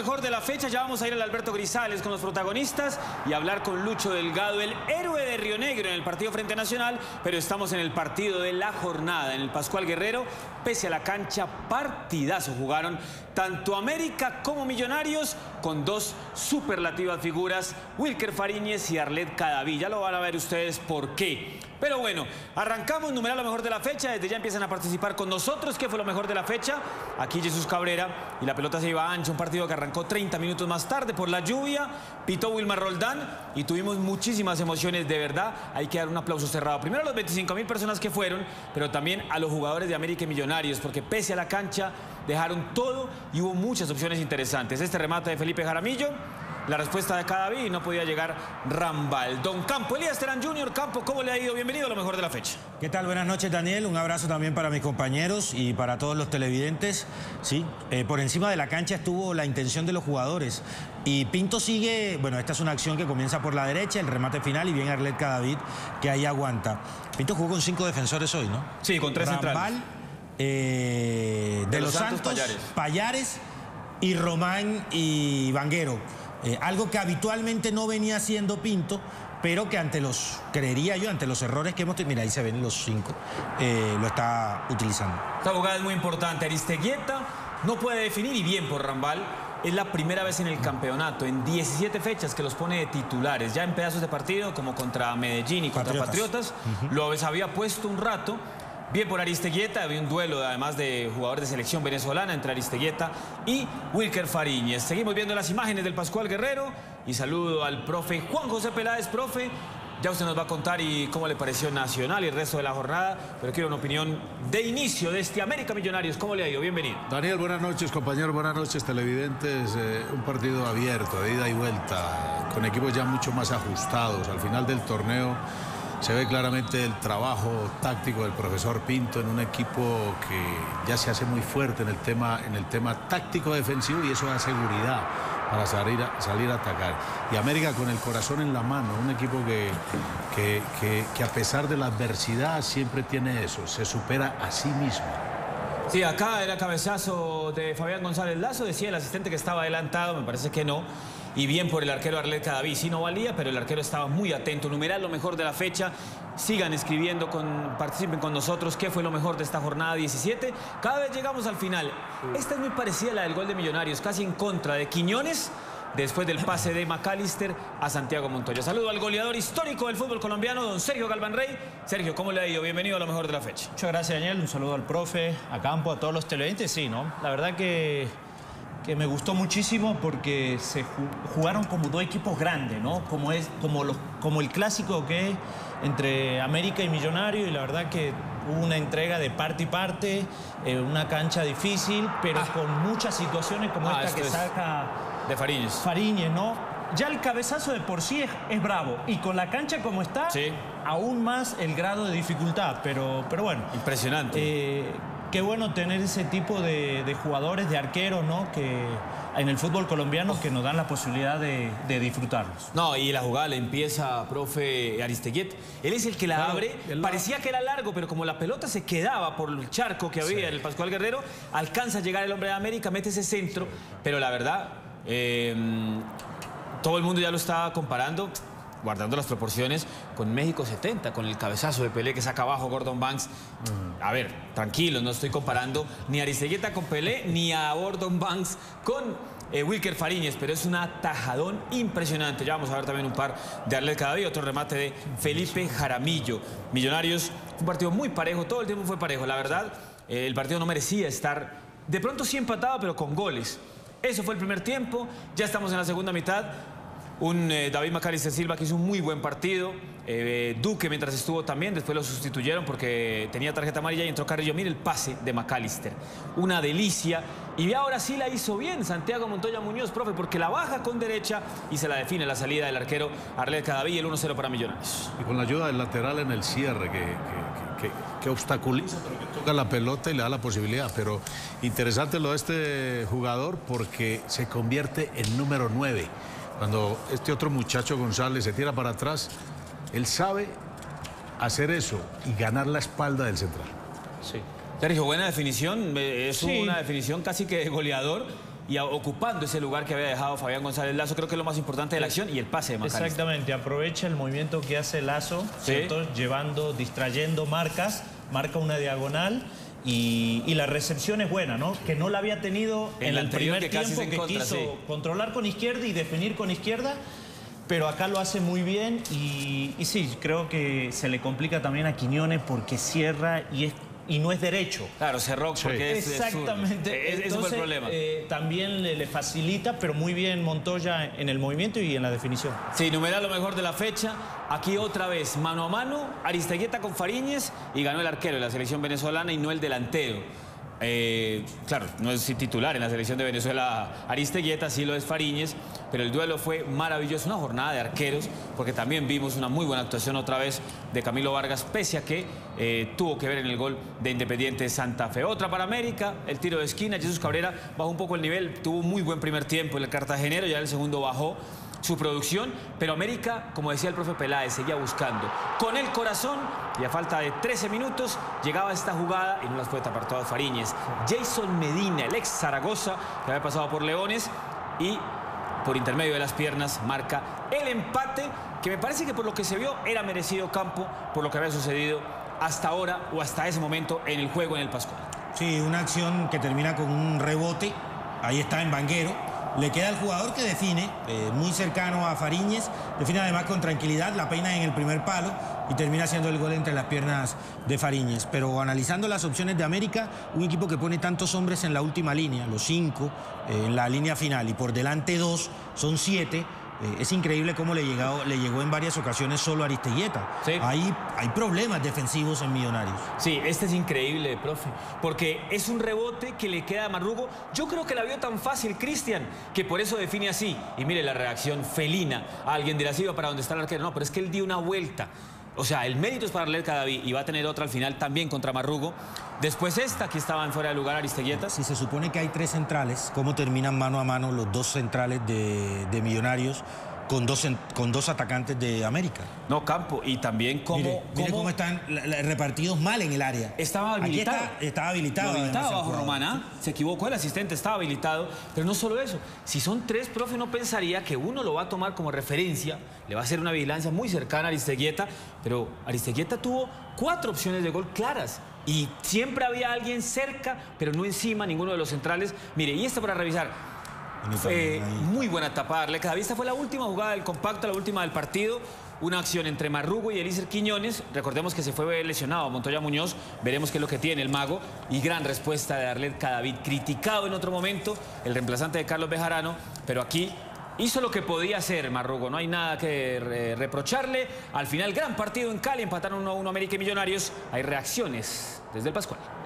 mejor de la fecha. Ya vamos a ir al Alberto Grisales con los protagonistas y hablar con Lucho Delgado, el héroe de Río Negro en el partido Frente Nacional, pero estamos en el partido de la jornada, en el Pascual Guerrero. Pese a la cancha, partidazo jugaron tanto América como Millonarios con dos superlativas figuras, Wilker Fariñez y Arlet Cadaví. Ya lo van a ver ustedes por qué. Pero bueno, arrancamos, numeral lo mejor de la fecha. Desde ya empiezan a participar con nosotros. ¿Qué fue lo mejor de la fecha? Aquí Jesús Cabrera y la pelota se iba ancha. Un partido que arrancó 30 minutos más tarde por la lluvia. Pitó Wilmar Roldán y tuvimos muchísimas emociones de verdad. Hay que dar un aplauso cerrado. Primero a los 25 mil personas que fueron, pero también a los jugadores de América y Millonarios, porque pese a la cancha dejaron todo y hubo muchas opciones interesantes. Este remate de Felipe Jaramillo la respuesta de Cadaví y no podía llegar Rambal. Don Campo, Elías Terán Junior, Campo, ¿cómo le ha ido? Bienvenido a lo mejor de la fecha. ¿Qué tal? Buenas noches, Daniel. Un abrazo también para mis compañeros y para todos los televidentes. Sí, eh, por encima de la cancha estuvo la intención de los jugadores. Y Pinto sigue, bueno, esta es una acción que comienza por la derecha, el remate final y bien Arlet Cadavid, que ahí aguanta. Pinto jugó con cinco defensores hoy, ¿no? Sí, con tres Rambal, centrales. eh, de, los, Santos, Payares. Payares y Román y Vanguero. Eh, algo que habitualmente no venía haciendo Pinto, pero que ante los, creería yo, ante los errores que hemos tenido, mira, ahí se ven los cinco, eh, lo está utilizando. Esta jugada es muy importante. Aristeguieta no puede definir y bien por Rambal. Es la primera vez en el campeonato, en 17 fechas que los pone de titulares, ya en pedazos de partido, como contra Medellín y contra Patriotas. Patriotas. Lo había puesto un rato. Bien por Aristeguieta, había un duelo además de jugadores de selección venezolana entre Aristeguieta y Wilker Fariñez. Seguimos viendo las imágenes del Pascual Guerrero y saludo al profe Juan José Peláez, profe. Ya usted nos va a contar y cómo le pareció Nacional y el resto de la jornada, pero quiero una opinión de inicio de este América Millonarios. ¿Cómo le ha ido? Bienvenido. Daniel, buenas noches, compañeros, buenas noches, televidentes. Eh, un partido abierto, de ida y vuelta, con equipos ya mucho más ajustados. Al final del torneo se ve claramente el trabajo táctico del profesor Pinto en un equipo que ya se hace muy fuerte en el tema, en el tema táctico defensivo y eso da seguridad para salir a, salir a atacar. Y América con el corazón en la mano, un equipo que, que, que- que a pesar de la adversidad siempre tiene eso, se supera a sí mismo. Sí, acá era cabezazo de Fabián González Lazo, decía el asistente que estaba adelantado, me parece que no. Y bien por el arquero Arlet Cadaví, sí no valía, pero el arquero estaba muy atento. Numeral lo mejor de la fecha. Sigan escribiendo, con, participen con nosotros. ¿Qué fue lo mejor de esta jornada 17? Cada vez llegamos al final. Esta es muy parecida a la del gol de Millonarios, casi en contra de Quiñones. Después del pase de McAllister a Santiago Montoya. Saludo al goleador histórico del fútbol colombiano, don Sergio Galván Rey. Sergio, ¿cómo le ha ido? Bienvenido a lo mejor de la fecha. Muchas gracias, Daniel. Un saludo al profe, a Campo, a todos los televidentes. Sí, ¿no? La verdad que, que me gustó muchísimo porque se ju- jugaron como dos equipos grandes, ¿no? Como, es, como, los, como el clásico que es entre América y Millonario. Y la verdad que hubo una entrega de parte y parte, eh, una cancha difícil, pero con muchas situaciones como Ah, esta que es- saca De Fariñez. Fariñez, ¿no? Ya el cabezazo de por sí es, es bravo. Y con la cancha como está, Sí. aún más el grado de dificultad. Pero, pero bueno. Impresionante. Eh, qué bueno tener ese tipo de, de jugadores, de arqueros, ¿no? Que en el fútbol colombiano que nos dan la posibilidad de, de disfrutarlos. No, y la jugada le empieza, profe Aristeguiet. Él es el que la Claro, abre. la- Parecía que era largo, pero como la pelota se quedaba por el charco que había en el Pascual Guerrero, alcanza a llegar el hombre de América, mete ese centro. Pero la verdad, eh, todo el mundo ya lo estaba comparando, guardando las proporciones, con México 70, con el cabezazo de Pelé que saca abajo Gordon Banks. A ver, tranquilo, no estoy comparando ni a Aristeguieta con Pelé, ni a Gordon Banks con eh, Wilker Fariñez, pero es un atajadón impresionante. Ya vamos a ver también un par de Arlet Cadaví, otro remate de Felipe Jaramillo. Millonarios, un partido muy parejo, todo el tiempo fue parejo. La verdad, eh, el partido no merecía estar, de pronto sí empatado, pero con goles. Eso fue el primer tiempo, ya estamos en la segunda mitad. Un eh, David Macalister Silva que hizo un muy buen partido. Eh, Duque mientras estuvo también, después lo sustituyeron porque tenía tarjeta amarilla y entró Carrillo. Mire el pase de Macalister. Una delicia. Y ahora sí la hizo bien Santiago Montoya Muñoz, profe, porque la baja con derecha y se la define la salida del arquero Arlet Cadaví, el 1-0 para Millonarios. Y con la ayuda del lateral en el cierre, que, que- que- obstaculiza, pero que toca la pelota y le da la posibilidad. Pero interesante lo de este jugador porque se convierte en número 9. Cuando este otro muchacho González se tira para atrás, él sabe hacer eso y ganar la espalda del central. Sí. Sergio, buena definición. eh, Es Sí. una definición casi que de goleador. y ocupando ese lugar que había dejado Fabián González Lazo. Creo que es lo más importante de la acción y el pase de McAllister. Exactamente, aprovecha el movimiento que hace Lazo, ¿cierto? Llevando, distrayendo marcas, marca una diagonal y, la recepción es buena, ¿no? Que no la había tenido en, el primer tiempo, que quiso controlar con izquierda y definir con izquierda pero acá lo hace muy bien y, y, sí, creo que se le complica también a Quiñones porque cierra y es y no es derecho. Claro, cerró porque es Exactamente. Es, es, problema. Eh, también le, facilita, pero muy bien Montoya en el movimiento y en la definición. Sí, numeral lo mejor de la fecha. Aquí otra vez, mano a mano, Aristeguieta con Fariñez y ganó el arquero de la selección venezolana y no el delantero. Eh, claro, no es titular en la selección de Venezuela Aristeguieta, sí lo es Fariñez, pero el duelo fue maravilloso, una jornada de arqueros, porque también vimos una muy buena actuación otra vez de Camilo Vargas, pese a que eh, tuvo que ver en el gol de Independiente Santa Fe. Otra para América, el tiro de esquina, Jesús Cabrera bajó un poco el nivel, tuvo un muy buen primer tiempo el cartagenero, ya el segundo bajó su producción, pero América, como decía el profe Peláez, seguía buscando. Con el corazón, y a falta de 13 minutos, llegaba esta jugada y no las puede tapar todas Fariñez. Jason Medina, el ex Zaragoza, que había pasado por Leones, y por intermedio de las piernas marca el empate, que me parece que por lo que se vio era merecido campo, por lo que había sucedido hasta ahora o hasta ese momento en el juego en el Pascual. Sí, una acción que termina con un rebote, ahí está en Banguero, le queda el jugador que define, eh, muy cercano a Fariñez, define además con tranquilidad, la peina en el primer palo y termina haciendo el gol entre las piernas de Fariñez. Pero analizando las opciones de América, un equipo que pone tantos hombres en la última línea, los cinco eh, en la línea final y por delante dos, son siete eh, es increíble cómo le, llegado, le llegó en varias ocasiones solo a Aristeguieta. Hay, hay problemas defensivos en Millonarios. Sí, este es increíble, profe, porque es un rebote que le queda a Marrugo. Yo creo que la vio tan fácil Cristian, que por eso define así. Y mire la reacción felina. Alguien dirá, sí, para donde está el arquero. No, pero es que él dio una vuelta. O sea, el mérito es para Arlet Cadaví y va a tener otra al final también contra Marrugo. Después esta, aquí estaban fuera de lugar Aristeguieta. Si se supone que hay tres centrales, ¿cómo terminan mano a mano los dos centrales de Millonarios? Con dos, con dos atacantes de América. No, Campo, y también. Mire, cómo, están repartidos mal en el área. Estaba habilitado. estaba habilitado. habilitado bajo Romana. Se equivocó el asistente, estaba habilitado. Pero no solo eso. Si son tres, profe, no pensaría que uno lo va a tomar como referencia. Le va a hacer una vigilancia muy cercana a Aristeguieta. Pero Aristeguieta tuvo cuatro opciones de gol claras. Y siempre había alguien cerca, pero no encima, ninguno de los centrales. Mire, y esta para revisar. Muy buena tapada. Esta vista fue la última jugada del compacto, la última del partido. Una acción entre Marrugo y Elícer Quiñones. Recordemos que se fue lesionado Montoya Muñoz. Veremos qué es lo que tiene el mago. Y gran respuesta de Arlet Cadavid. Criticado en otro momento, el reemplazante de Carlos Bejarano. Pero aquí hizo lo que podía hacer Marrugo. No hay nada que reprocharle. Al final, gran partido en Cali. Empataron 1-1 América y Millonarios. Hay reacciones desde el Pascual.